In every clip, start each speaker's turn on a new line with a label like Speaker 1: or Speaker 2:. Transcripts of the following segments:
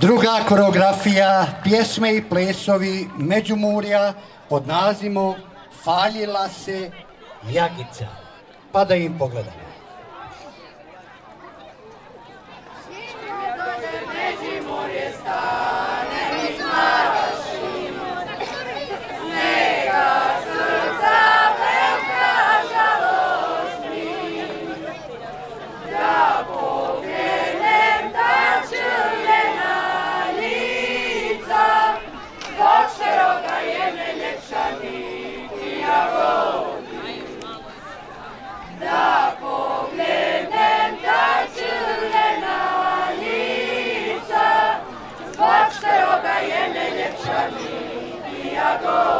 Speaker 1: Druga koreografija, pjesme i plesovi Međumurja pod nazivom Faljila se jagica. Pa da im pogledamo.
Speaker 2: Chicago!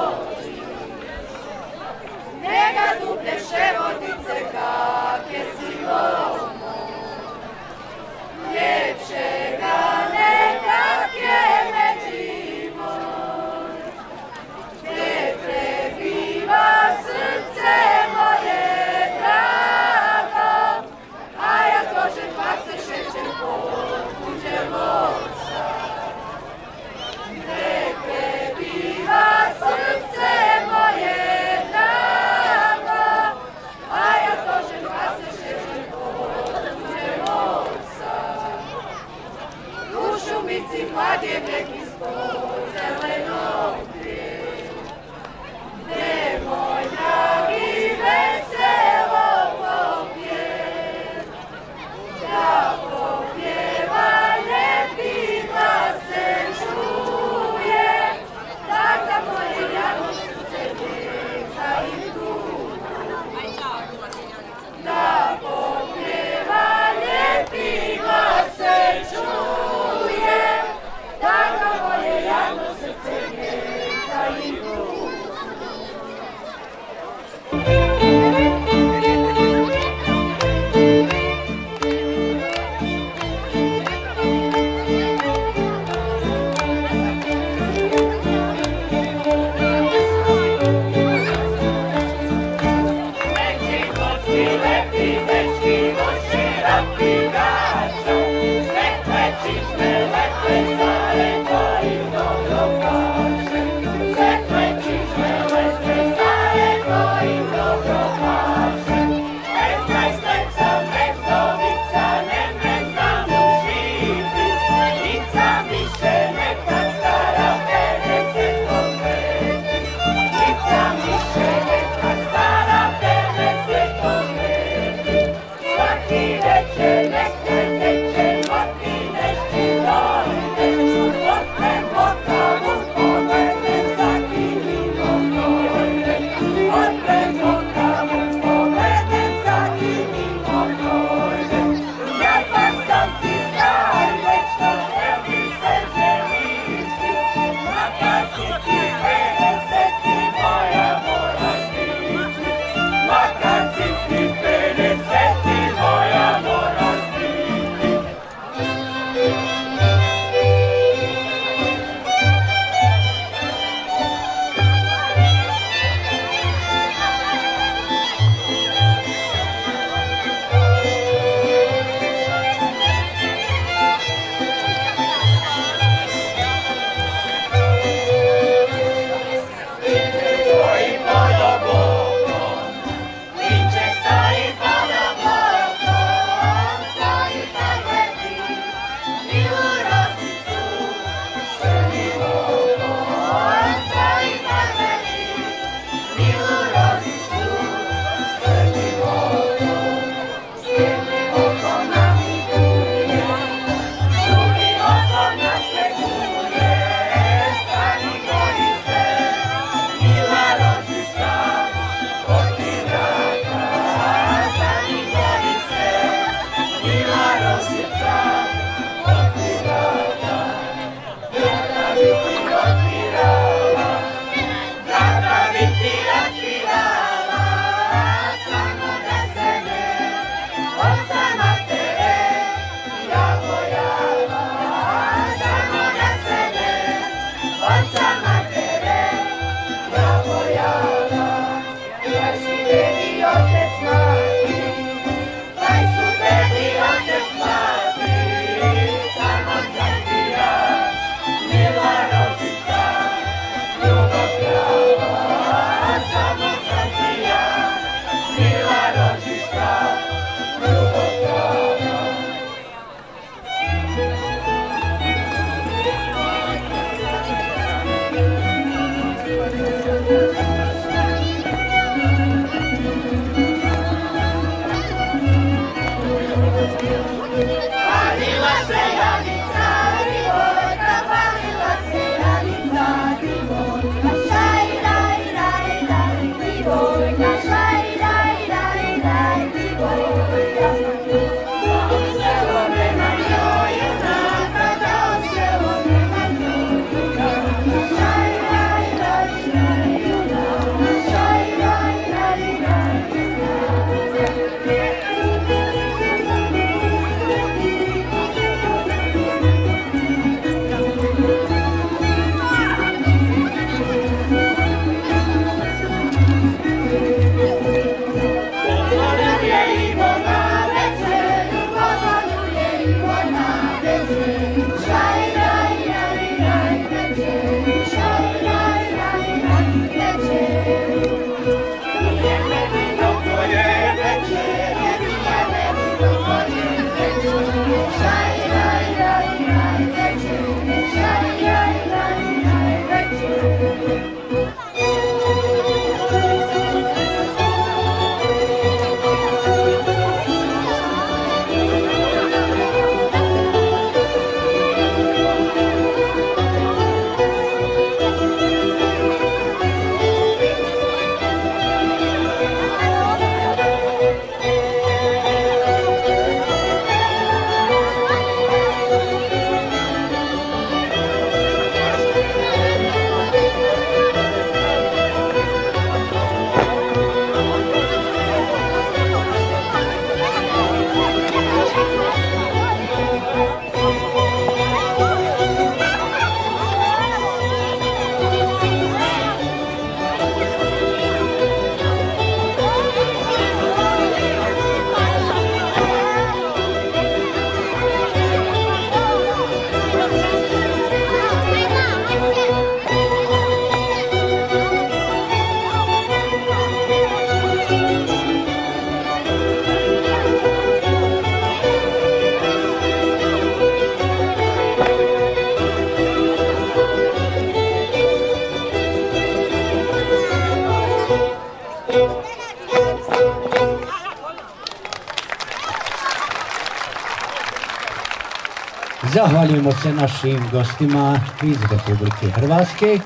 Speaker 1: Zahvaljujemo se našim gostima iz Republike Hrvatske.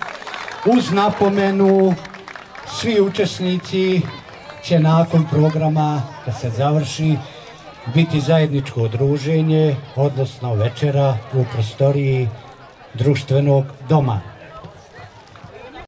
Speaker 1: Uz napomenu, svi učesnici će nakon programa, kad se završi, biti zajedničko druženje, odnosno večera u prostoriji društvenog doma.